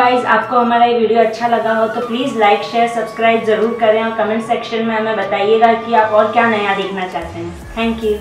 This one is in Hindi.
गाइज़ आपको हमारा ये वीडियो अच्छा लगा हो तो प्लीज़ लाइक शेयर सब्सक्राइब ज़रूर करें और कमेंट सेक्शन में हमें बताइएगा कि आप और क्या नया देखना चाहते हैं। Thank you